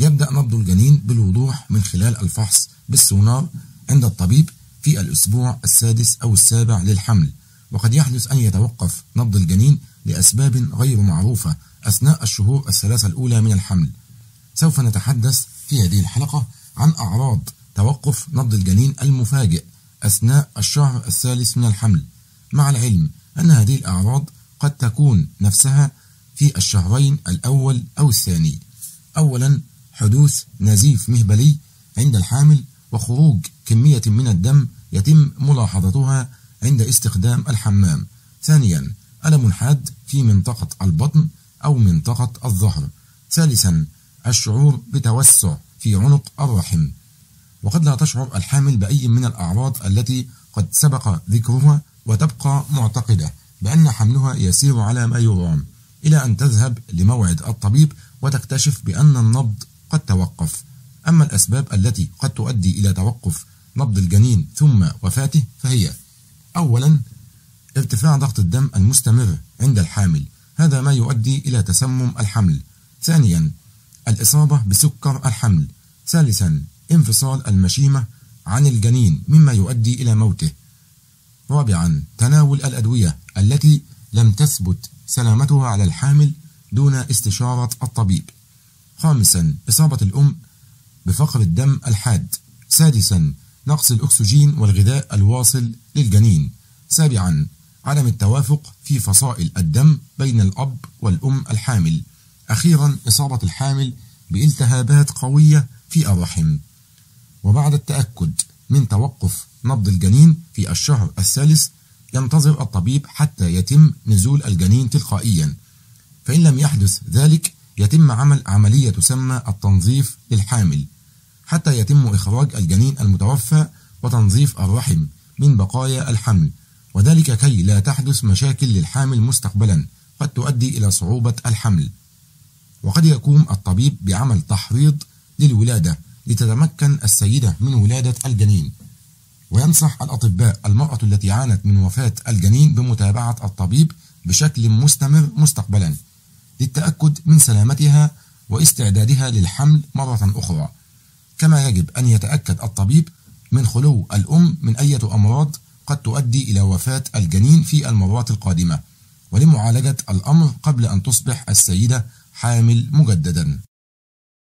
يبدأ نبض الجنين بالوضوح من خلال الفحص بالسونار عند الطبيب في الأسبوع السادس أو السابع للحمل. وقد يحدث أن يتوقف نبض الجنين لأسباب غير معروفة أثناء الشهور الثلاثة الأولى من الحمل. سوف نتحدث في هذه الحلقة عن أعراض توقف نبض الجنين المفاجئ أثناء الشهر الثالث من الحمل. مع العلم أن هذه الأعراض قد تكون نفسها في الشهرين الأول أو الثاني. أولا حدوث نزيف مهبلي عند الحامل وخروج كمية من الدم يتم ملاحظتها عند استخدام الحمام. ثانيا ألم حاد في منطقة البطن أو منطقة الظهر. ثالثا الشعور بتوسع في عنق الرحم. وقد لا تشعر الحامل بأي من الأعراض التي قد سبق ذكرها وتبقى معتقدة بأن حملها يسير على ما يرام إلى أن تذهب لموعد الطبيب وتكتشف بأن النبض قد توقف. أما الأسباب التي قد تؤدي إلى توقف نبض الجنين ثم وفاته فهي أولا ارتفاع ضغط الدم المستمر عند الحامل. هذا ما يؤدي إلى تسمم الحمل. ثانيا الإصابة بسكر الحمل. ثالثا انفصال المشيمة عن الجنين مما يؤدي إلى موته. رابعا تناول الأدوية التي لم تثبت سلامتها على الحامل دون استشارة الطبيب. خامسا إصابة الأم بفقر الدم الحاد. سادسا نقص الأكسجين والغذاء الواصل للجنين. سابعا عدم التوافق في فصائل الدم بين الأب والأم الحامل. أخيرا إصابة الحامل بالتهابات قوية في الرحم وبعد التأكد من توقف نبض الجنين في الشهر الثالث ينتظر الطبيب حتى يتم نزول الجنين تلقائيا. فإن لم يحدث ذلك يتم عمل عملية تسمى التنظيف للحامل حتى يتم إخراج الجنين المتوفى وتنظيف الرحم من بقايا الحمل وذلك كي لا تحدث مشاكل للحامل مستقبلا قد تؤدي إلى صعوبة الحمل. وقد يقوم الطبيب بعمل تحريض للولادة لتتمكن السيدة من ولادة الجنين. وينصح الأطباء المرأة التي عانت من وفاة الجنين بمتابعة الطبيب بشكل مستمر مستقبلا. للتأكد من سلامتها واستعدادها للحمل مرة أخرى. كما يجب أن يتأكد الطبيب من خلو الأم من أية أمراض قد تؤدي إلى وفاة الجنين في المرات القادمة ولمعالجة الأمر قبل أن تصبح السيدة حامل مجددا.